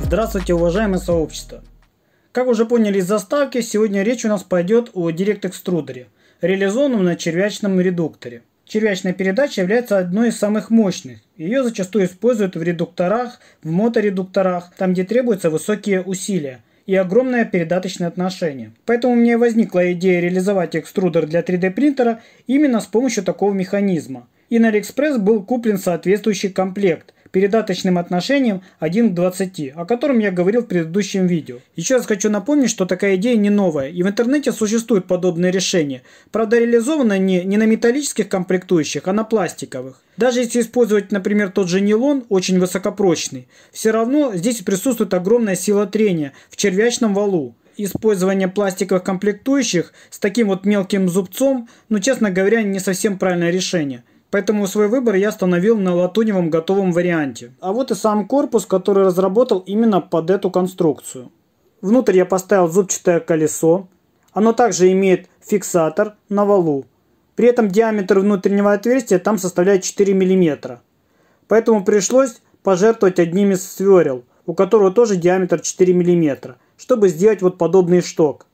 Здравствуйте, уважаемое сообщество! Как уже поняли из заставки, сегодня речь у нас пойдет о Extruder, реализованном на червячном редукторе. Червячная передача является одной из самых мощных. Ее зачастую используют в редукторах, в моторедукторах, там где требуются высокие усилия и огромное передаточное отношение. Поэтому у меня возникла идея реализовать экструдер для 3D принтера именно с помощью такого механизма. И на AliExpress был куплен соответствующий комплект, передаточным отношением 1 к 20, о котором я говорил в предыдущем видео. Еще раз хочу напомнить, что такая идея не новая, и в интернете существуют подобные решения. Правда, реализованы не, не на металлических комплектующих, а на пластиковых. Даже если использовать, например, тот же нейлон, очень высокопрочный, все равно здесь присутствует огромная сила трения в червячном валу использование пластиковых комплектующих с таким вот мелким зубцом, ну, честно говоря, не совсем правильное решение. Поэтому свой выбор я остановил на латуневом готовом варианте. А вот и сам корпус, который разработал именно под эту конструкцию. Внутрь я поставил зубчатое колесо. Оно также имеет фиксатор на валу. При этом диаметр внутреннего отверстия там составляет 4 мм. Поэтому пришлось пожертвовать одним из сверел, у которого тоже диаметр 4 мм, чтобы сделать вот подобный шток.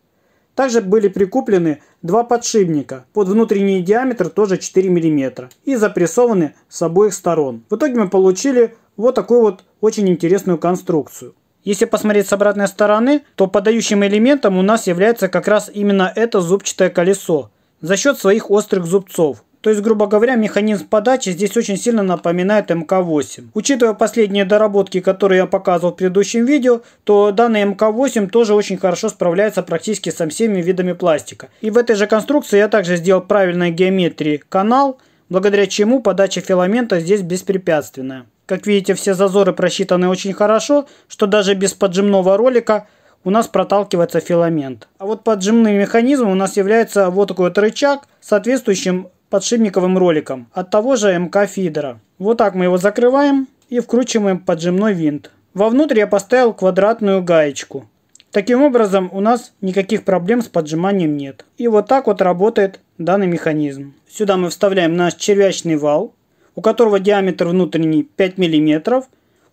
Также были прикуплены два подшипника под внутренний диаметр тоже 4 мм и запрессованы с обоих сторон. В итоге мы получили вот такую вот очень интересную конструкцию. Если посмотреть с обратной стороны, то подающим элементом у нас является как раз именно это зубчатое колесо за счет своих острых зубцов. То есть, грубо говоря, механизм подачи здесь очень сильно напоминает МК-8. Учитывая последние доработки, которые я показывал в предыдущем видео, то данный МК-8 тоже очень хорошо справляется практически со всеми видами пластика. И в этой же конструкции я также сделал правильной геометрии канал, благодаря чему подача филамента здесь беспрепятственная. Как видите, все зазоры просчитаны очень хорошо, что даже без поджимного ролика у нас проталкивается филамент. А вот поджимным механизмом у нас является вот такой вот рычаг, соответствующим подшипниковым роликом от того же МК фидера. Вот так мы его закрываем и вкручиваем поджимной винт. Вовнутрь я поставил квадратную гаечку. Таким образом у нас никаких проблем с поджиманием нет. И вот так вот работает данный механизм. Сюда мы вставляем наш червячный вал, у которого диаметр внутренний 5 мм.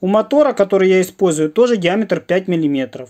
У мотора, который я использую, тоже диаметр 5 мм.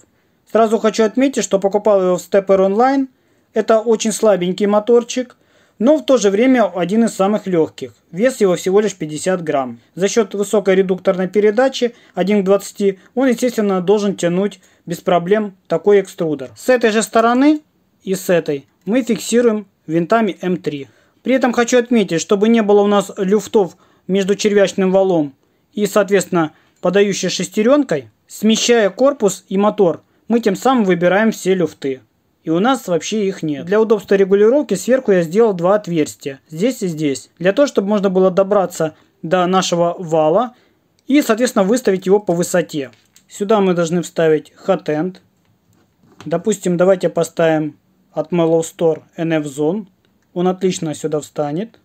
Сразу хочу отметить, что покупал его в Stepper Online. Это очень слабенький моторчик – но в то же время один из самых легких. Вес его всего лишь 50 грамм. За счет высокой редукторной передачи 1 к 20 он естественно должен тянуть без проблем такой экструдер. С этой же стороны и с этой мы фиксируем винтами М3. При этом хочу отметить, чтобы не было у нас люфтов между червячным валом и соответственно подающей шестеренкой, смещая корпус и мотор, мы тем самым выбираем все люфты. И у нас вообще их нет. Для удобства регулировки сверху я сделал два отверстия. Здесь и здесь. Для того, чтобы можно было добраться до нашего вала и, соответственно, выставить его по высоте. Сюда мы должны вставить хатенд. Допустим, давайте поставим от Mellow Store NF Zone. Он отлично сюда встанет.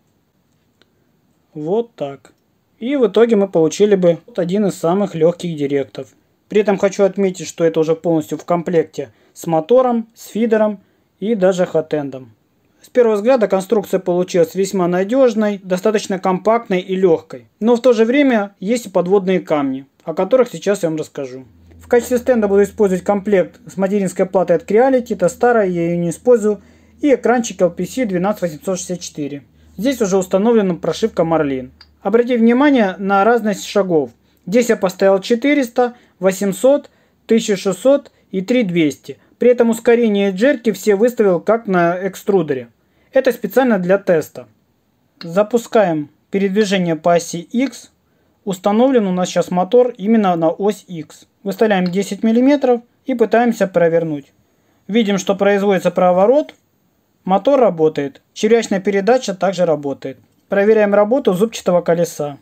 Вот так. И в итоге мы получили бы один из самых легких директов. При этом хочу отметить, что это уже полностью в комплекте с мотором, с фидером и даже хатендом. С первого взгляда конструкция получилась весьма надежной, достаточно компактной и легкой. Но в то же время есть и подводные камни, о которых сейчас я вам расскажу. В качестве стенда буду использовать комплект с материнской платой от Creality, это старая, я ее не использую, и экранчик LPC 12864. Здесь уже установлена прошивка Marlin. Обратите внимание на разность шагов. Здесь я поставил 400, 800, 1600 и 3200. При этом ускорение джерки все выставил как на экструдере. Это специально для теста. Запускаем передвижение по оси X. Установлен у нас сейчас мотор именно на ось X. Выставляем 10 мм и пытаемся провернуть. Видим, что производится проворот. Мотор работает. Червячная передача также работает. Проверяем работу зубчатого колеса.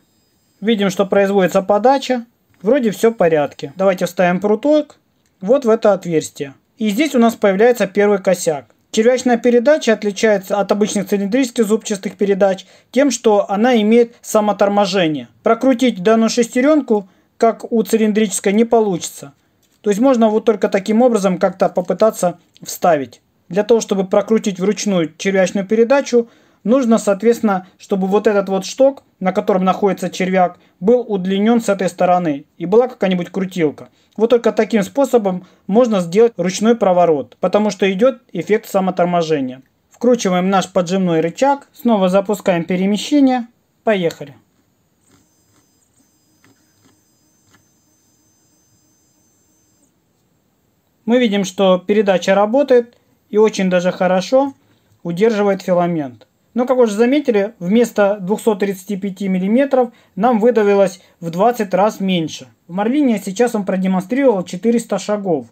Видим, что производится подача. Вроде все в порядке. Давайте вставим пруток вот в это отверстие. И здесь у нас появляется первый косяк. Червячная передача отличается от обычных цилиндрических зубчатых передач тем, что она имеет самоторможение. Прокрутить данную шестеренку, как у цилиндрической, не получится. То есть можно вот только таким образом как-то попытаться вставить. Для того, чтобы прокрутить вручную червячную передачу, Нужно, соответственно, чтобы вот этот вот шток, на котором находится червяк, был удлинен с этой стороны и была какая-нибудь крутилка. Вот только таким способом можно сделать ручной проворот, потому что идет эффект самоторможения. Вкручиваем наш поджимной рычаг, снова запускаем перемещение. Поехали. Мы видим, что передача работает и очень даже хорошо удерживает филамент. Но, как уже заметили, вместо 235 мм нам выдавилось в 20 раз меньше. В Марлине сейчас он продемонстрировал 400 шагов.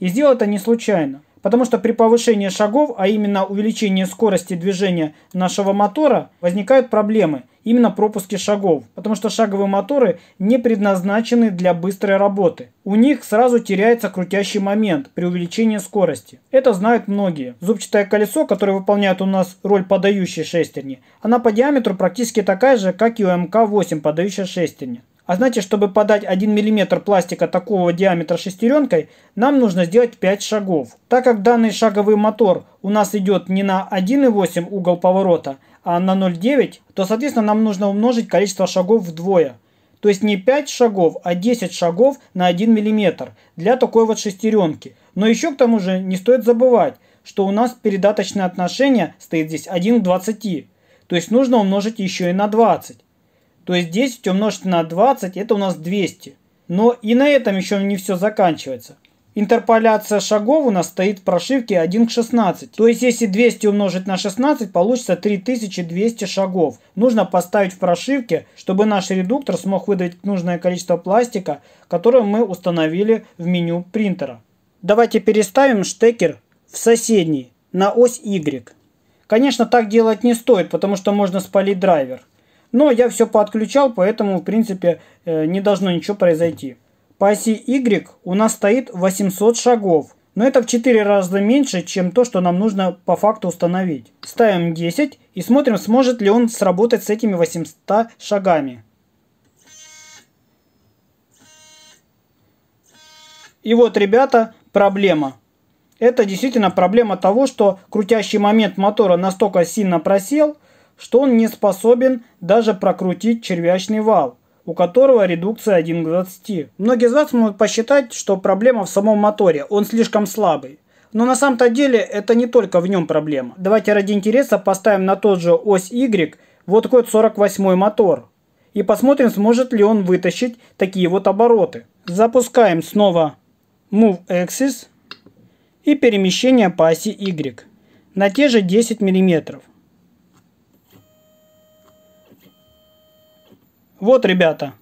И сделал это не случайно. Потому что при повышении шагов, а именно увеличении скорости движения нашего мотора, возникают проблемы – именно пропуске шагов, потому что шаговые моторы не предназначены для быстрой работы. У них сразу теряется крутящий момент при увеличении скорости. Это знают многие. Зубчатое колесо, которое выполняет у нас роль подающей шестерни, она по диаметру практически такая же, как и у МК-8 подающая шестерни. А значит, чтобы подать 1 мм пластика такого диаметра шестеренкой, нам нужно сделать 5 шагов. Так как данный шаговый мотор у нас идет не на 1,8 угол поворота, а на 0,9, то, соответственно, нам нужно умножить количество шагов вдвое. То есть не 5 шагов, а 10 шагов на 1 мм для такой вот шестеренки. Но еще к тому же не стоит забывать, что у нас передаточное отношение стоит здесь 1 к 20. То есть нужно умножить еще и на 20. То есть 10 умножить на 20 это у нас 200. Но и на этом еще не все заканчивается. Интерполяция шагов у нас стоит в прошивке 1 к 16. То есть если 200 умножить на 16, получится 3200 шагов. Нужно поставить в прошивке, чтобы наш редуктор смог выдать нужное количество пластика, которое мы установили в меню принтера. Давайте переставим штекер в соседний, на ось Y. Конечно, так делать не стоит, потому что можно спалить драйвер. Но я все подключал, поэтому в принципе э, не должно ничего произойти. По оси Y у нас стоит 800 шагов. Но это в 4 раза меньше, чем то, что нам нужно по факту установить. Ставим 10 и смотрим, сможет ли он сработать с этими 800 шагами. И вот, ребята, проблема. Это действительно проблема того, что крутящий момент мотора настолько сильно просел, что он не способен даже прокрутить червячный вал, у которого редукция 1 к 20. Многие из вас могут посчитать, что проблема в самом моторе, он слишком слабый. Но на самом-то деле это не только в нем проблема. Давайте ради интереса поставим на тот же ось Y вот такой вот 48 мотор. И посмотрим, сможет ли он вытащить такие вот обороты. Запускаем снова Move Axis и перемещение по оси Y на те же 10 миллиметров. Вот, ребята,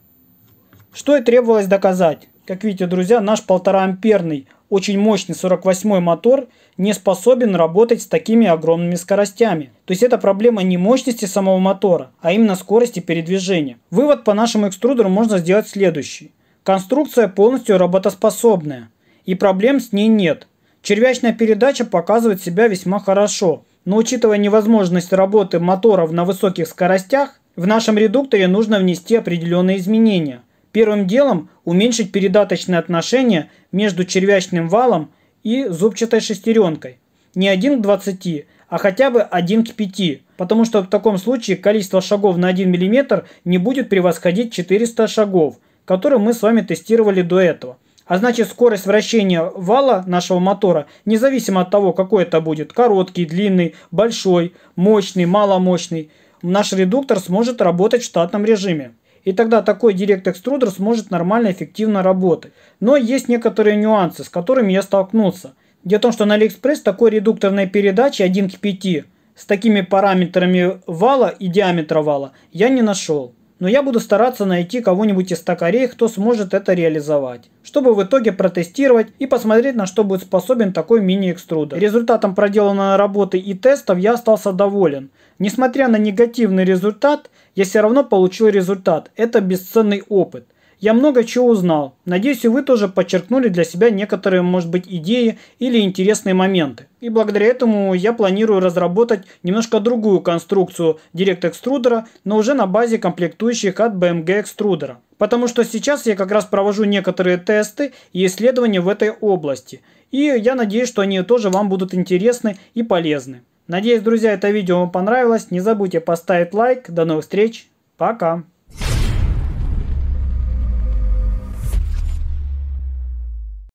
что и требовалось доказать. Как видите, друзья, наш 1,5 амперный, очень мощный 48 мотор не способен работать с такими огромными скоростями. То есть это проблема не мощности самого мотора, а именно скорости передвижения. Вывод по нашему экструдеру можно сделать следующий. Конструкция полностью работоспособная, и проблем с ней нет. Червячная передача показывает себя весьма хорошо, но учитывая невозможность работы моторов на высоких скоростях, в нашем редукторе нужно внести определенные изменения. Первым делом уменьшить передаточное отношение между червячным валом и зубчатой шестеренкой. Не 1 к 20, а хотя бы 1 к 5, потому что в таком случае количество шагов на 1 мм не будет превосходить 400 шагов, которые мы с вами тестировали до этого. А значит скорость вращения вала нашего мотора, независимо от того, какой это будет, короткий, длинный, большой, мощный, маломощный – наш редуктор сможет работать в штатном режиме. И тогда такой директ экструдер сможет нормально эффективно работать. Но есть некоторые нюансы, с которыми я столкнулся. Дело в том, что на AliExpress такой редукторной передачи 1 к 5 с такими параметрами вала и диаметра вала я не нашел но я буду стараться найти кого-нибудь из токарей, кто сможет это реализовать, чтобы в итоге протестировать и посмотреть, на что будет способен такой мини-экструдер. Результатом проделанной работы и тестов я остался доволен. Несмотря на негативный результат, я все равно получил результат. Это бесценный опыт. Я много чего узнал. Надеюсь, и вы тоже подчеркнули для себя некоторые, может быть, идеи или интересные моменты. И благодаря этому я планирую разработать немножко другую конструкцию Direct экструдера, но уже на базе комплектующих от BMG экструдера. Потому что сейчас я как раз провожу некоторые тесты и исследования в этой области. И я надеюсь, что они тоже вам будут интересны и полезны. Надеюсь, друзья, это видео вам понравилось. Не забудьте поставить лайк. До новых встреч. Пока.